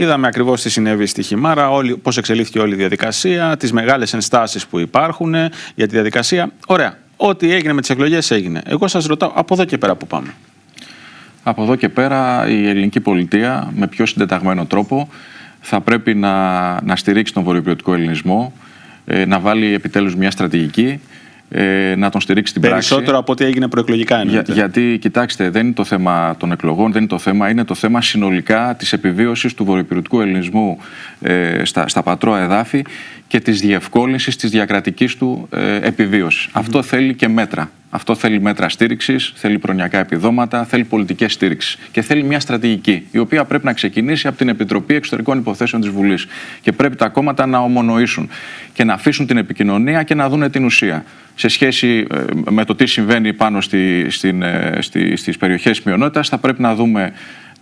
Είδαμε ακριβώς τι συνέβη στη Χιμάρα, πώς εξελίχθηκε όλη η διαδικασία, τις μεγάλες ενστάσεις που υπάρχουν για τη διαδικασία. Ωραία. Ό,τι έγινε με τις εκλογές έγινε. Εγώ σας ρωτάω από εδώ και πέρα που πάμε. Από εδώ και πέρα η ελληνική πολιτεία με πιο συντεταγμένο τρόπο θα πρέπει να, να στηρίξει τον βορειοπιωτικό ελληνισμό, ε, να βάλει επιτέλους μια στρατηγική, ε, να τον στηρίξει την πράξη. Περισσότερο από ό,τι έγινε προεκλογικά Για, γιατί, κοιτάξτε, δεν είναι το θέμα των εκλογών, δεν είναι το θέμα, είναι το θέμα συνολικά της επιβίωσης του βορειοπιωτικού ελληνισμού ε, στα, στα πατρόα εδάφη και της διευκόλυνσης της διακρατικής του ε, επιβίωσης. Αυτό θέλει και μέτρα. Αυτό θέλει μέτρα στήριξης, θέλει προνοιακά επιδόματα, θέλει πολιτικές στήριξη και θέλει μια στρατηγική, η οποία πρέπει να ξεκινήσει από την Επιτροπή Εξωτερικών Υποθέσεων της Βουλής. Και πρέπει τα κόμματα να ομονοήσουν και να αφήσουν την επικοινωνία και να δουν την ουσία. Σε σχέση ε, με το τι συμβαίνει πάνω στη, στην, ε, στη, στις περιοχές μειονότητας, θα πρέπει να δούμε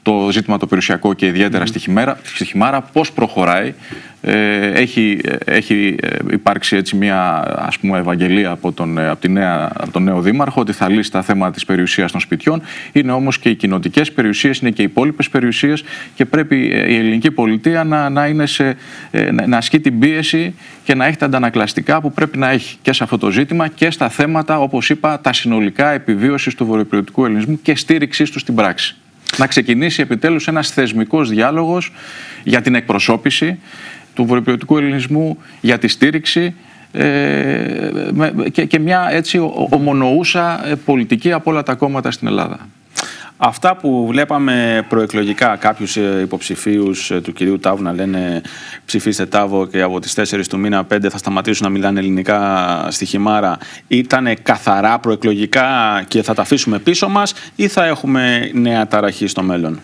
το ζήτημα το περιουσιακό και ιδιαίτερα στη, χειμέρα, στη Χιμάρα, πώς προχωράει. Ε, έχει, έχει ε, υπάρξει έτσι μια ας πούμε, ευαγγελία από τον, ε, από, τη νέα, από τον νέο Δήμαρχο ότι θα λύσει τα θέματα της περιουσίας των σπιτιών. Είναι όμως και οι κοινοτικές περιουσίες, είναι και οι υπόλοιπες περιουσίες και πρέπει η ελληνική πολιτεία να, να, είναι σε, να ασκεί την πίεση και να έχει τα αντανακλαστικά που πρέπει να έχει και σε αυτό το ζήτημα και στα θέματα, όπως είπα, τα συνολικά επιβίωσης του βορειοπηρωτικού ελληνισμού και στήριξής του στην πράξη να ξεκινήσει επιτέλους ένας θεσμικός διάλογος για την εκπροσώπηση του βορειοπιωτικού ελληνισμού, για τη στήριξη ε, και, και μια έτσι ομονοούσα ε, πολιτική από όλα τα κόμματα στην Ελλάδα. Αυτά που βλέπαμε προεκλογικά κάποιους ε, υποψηφίους ε, του κυρίου Τάβου να λένε ψηφίστε Τάβο και από τις 4 του μήνα 5 θα σταματήσουν να μιλάνε ελληνικά στη Χιμάρα ήταν καθαρά προεκλογικά και θα τα αφήσουμε πίσω μας ή θα έχουμε νέα ταραχή στο μέλλον;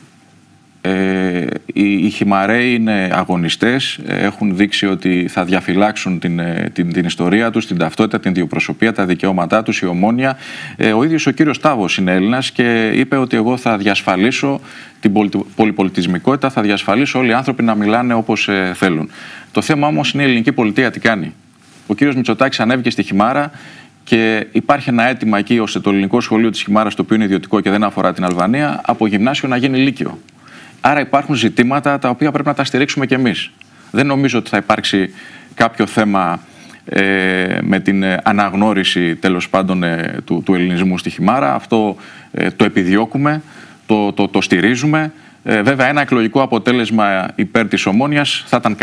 Ε, οι, οι Χιμαρέοι είναι αγωνιστές, έχουν δείξει ότι θα διαφυλάξουν την, ε, την, την ιστορία τους, την ταυτότητα, την διοπροσωπία, τα δικαιώματά τους, η ομόνια. Ε, ο ίδιος ο κύριος Τάβος είναι Έλληνας και είπε ότι εγώ θα διασφαλίσω την πολυπολιτισμικότητα, θα διασφαλίσω όλοι οι άνθρωποι να μιλάνε όπως ε, θέλουν. Το θέμα όμως είναι η ελληνική πολιτεία τι κάνει. Ο κύριος Μητσοτάκης ανέβηκε στη Χιμάρα και υπάρχει ένα αίτημα εκεί ώστε το ελληνικό σχολείο της Χιμάρας, το οποίο είναι ιδιωτικό και δεν αφορά την Αλβανία, από γυμνάσιο να γίνει λύκειο. Άρα υπάρχουν ζητήματα τα οποία πρέπει να τα στηρίξουμε κι εμείς. Δεν νομίζω ότι θα υπάρξει κάποιο θέμα ε, με την ε, αναγνώριση τέλος πάντων ε, του, του ελληνισμού στη Χιμάρα. Αυτό ε, το επιδιώκουμε, το, το, το στηρίζουμε. βέβαια ένα εκλογικό αποτέλεσμα υπέρ της Ομόνιας θα ήταν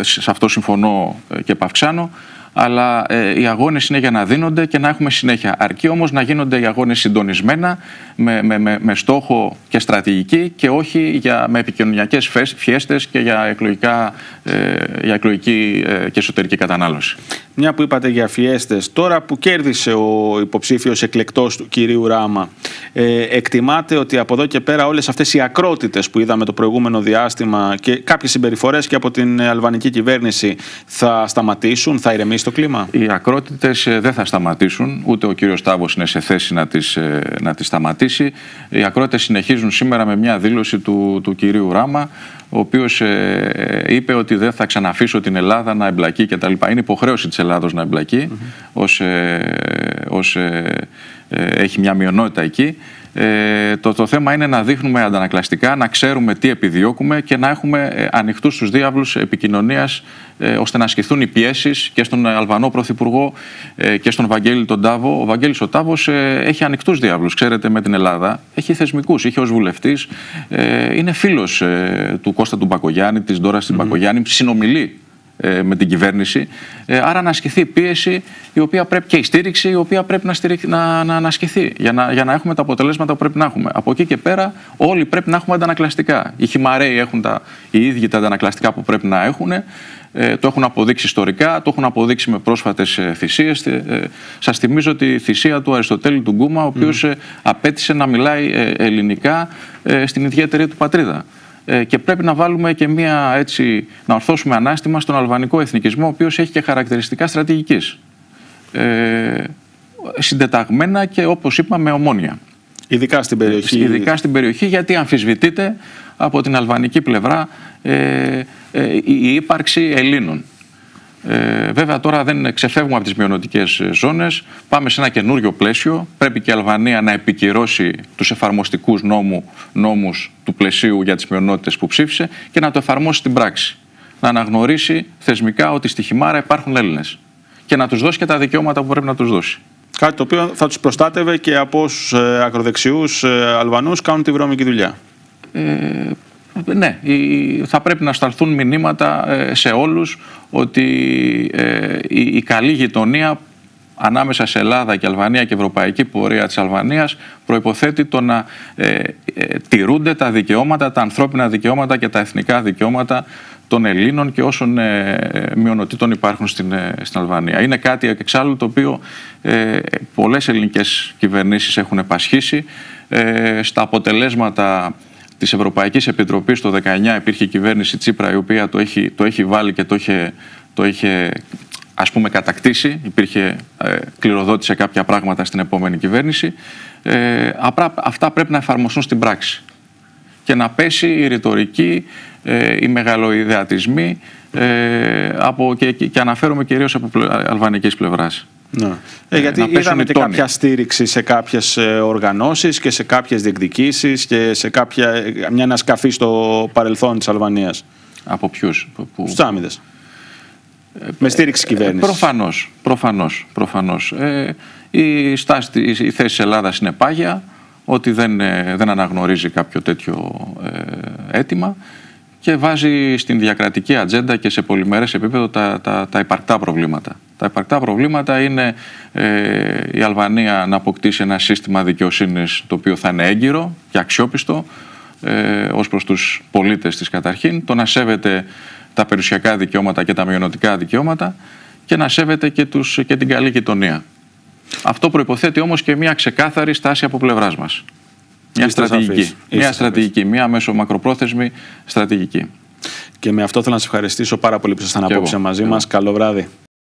σε αυτό συμφωνώ και παυξάνω αλλά ε, οι αγώνες είναι για να δίνονται και να έχουμε συνέχεια. Αρκεί όμως να γίνονται οι αγώνες συντονισμένα, με, με, με, με, στόχο και στρατηγική και όχι για, με επικοινωνιακές φιέστες και για, εκλογικά, ε, για εκλογική ε, και εσωτερική κατανάλωση. Μια που είπατε για φιέστες, τώρα που κέρδισε ο υποψήφιος εκλεκτός του κυρίου Ράμα, ε, εκτιμάτε ότι από εδώ και πέρα όλες αυτές οι ακρότητες που είδαμε το προηγούμενο διάστημα και κάποιες συμπεριφορές και από την αλβανική κυβέρνηση θα σταματήσουν, θα ηρεμήσουν στο κλίμα; Οι ακρότητες ε, δεν θα σταματήσουν, ούτε ο κύριος Τάβο είναι σε θέση να τις ε, να τις σταματήσει. Οι ακρότητες συνεχίζουν σήμερα με μια δήλωση του, του κυρίου Ράμα, ο οποίος ε, είπε ότι δεν θα ξαναφήσω την Ελλάδα να εμπλακεί κτλ. Είναι υποχρέωση της Ελλάδος να εμπλακεί, mm ως, έχει μια μειονότητα εκεί. Ε, το, το θέμα είναι να δείχνουμε αντανακλαστικά, να ξέρουμε τι επιδιώκουμε και να έχουμε ε, ανοιχτούς τους διάβλους επικοινωνίας ε, ώστε να ασκηθούν οι πιέσεις και στον Αλβανό Πρωθυπουργό ε, και στον Βαγγέλη τον Τάβο. Ο Βαγγέλης ο Τάβος ε, έχει ανοιχτούς διάβλους, ξέρετε, με την Ελλάδα. Έχει θεσμικούς, είχε ως βουλευτής. Ε, είναι φίλος ε, του Κώστα του Μπακογιάννη, της Ντόρας mm Μπακογιάννη, συνομιλεί ε, με την κυβέρνηση. Ε, άρα να ασκηθεί πίεση η οποία πρέπει, και η στήριξη η οποία πρέπει να, στηριχ, να, να, να ασκηθεί για να, για να έχουμε τα αποτελέσματα που πρέπει να έχουμε. Από εκεί και πέρα όλοι πρέπει να έχουμε αντανακλαστικά. Οι χυμαρέοι έχουν τα, οι ίδιοι τα αντανακλαστικά που πρέπει να έχουν. Ε, το έχουν αποδείξει ιστορικά, το έχουν αποδείξει με πρόσφατες θυσίες. Ε, Σας θυμίζω τη θυσία του Αριστοτέλη του Γκούμα, ο οποίος mm. απέτησε να μιλάει ελληνικά στην ιδιαίτερη του πατρίδα. Ε, και πρέπει να βάλουμε και μία έτσι, να ορθώσουμε ανάστημα στον αλβανικό εθνικισμό, ο οποίος έχει και χαρακτηριστικά στρατηγικής. Ε, συντεταγμένα και όπως είπαμε ομόνια. Ειδικά στην περιοχή. Ε, ειδικά στην περιοχή γιατί αμφισβητείται από την αλβανική πλευρά ε, ε, η ύπαρξη Ελλήνων. Ε, βέβαια τώρα δεν ξεφεύγουμε από τις μειονοτικές ζώνες, πάμε σε ένα καινούριο πλαίσιο. Πρέπει και η Αλβανία να επικυρώσει τους εφαρμοστικούς νόμου, νόμους του πλαισίου για τις μειονότητες που ψήφισε και να το εφαρμόσει στην πράξη. Να αναγνωρίσει θεσμικά ότι στη Χιμάρα υπάρχουν Έλληνες και να τους δώσει και τα δικαιώματα που πρέπει να τους δώσει. Κάτι το οποίο θα τους προστάτευε και από όσους ε, ακροδεξιούς ε, Αλβανούς κάνουν τη βρώμικη δουλειά. Ε, ναι, θα πρέπει να σταλθούν μηνύματα ε, σε όλους ότι ε, η καλή γειτονία ανάμεσα σε Ελλάδα και Αλβανία και ευρωπαϊκή πορεία της Αλβανίας προϋποθέτει το να ε, τηρούνται τα δικαιώματα, τα ανθρώπινα δικαιώματα και τα εθνικά δικαιώματα των Ελλήνων και όσων μειονοτήτων υπάρχουν στην, στην Αλβανία. Είναι κάτι εξάλλου το οποίο ε, πολλές ελληνικές κυβερνήσεις έχουν επασχίσει. στα αποτελέσματα Της Ευρωπαϊκής Επιτροπής το 19 υπήρχε η κυβέρνηση Τσίπρα η οποία το έχει, το έχει βάλει και το είχε, το είχε ας πούμε κατακτήσει, υπήρχε ε, κληροδότη σε κάποια πράγματα στην επόμενη κυβέρνηση. Ε, αυτά πρέπει να εφαρμοστούν στην πράξη και να πέσει η ρητορική, ε, οι μεγαλοειδεατισμοί ε, από, και, και, και αναφέρομαι κυρίως από αλβανικής πλευράς. Ναι. Ε, γιατί είδαμε και κάποια στήριξη σε κάποιες ε, οργανώσεις και σε κάποιες διεκδικήσεις και σε κάποια, ε, μια ανασκαφή στο παρελθόν της Αλβανίας. Από ποιους; Που... Στους άμυδες. Ε, Με στήριξη κυβέρνησης. Προφανώς, προφανώς, προφανώς. Ε, η, στάση, η θέση της Ελλάδας είναι πάγια, ότι δεν, δεν αναγνωρίζει κάποιο τέτοιο ε, αίτημα και βάζει στην διακρατική ατζέντα και σε πολυμερές επίπεδο τα, τα, τα υπαρκτά προβλήματα. Τα υπαρκτά προβλήματα είναι ε, η Αλβανία να αποκτήσει ένα σύστημα δικαιοσύνης το οποίο θα είναι έγκυρο και αξιόπιστο ε, ως προς τους πολίτες της καταρχήν, το να σέβεται τα περιουσιακά δικαιώματα και τα μειονοτικά δικαιώματα και να σέβεται και, τους, και την καλή κοινωνία. Αυτό προϋποθέτει όμως και μια ξεκάθαρη στάση από πλευράς μας. Μια στρατηγική. Μια στρατηγική, μια μέσω μακροπρόθεσμη στρατηγική. Και με αυτό θέλω να σας ευχαριστήσω πάρα πολύ που ήσασταν απόψε μαζί μας. Καλό βράδυ.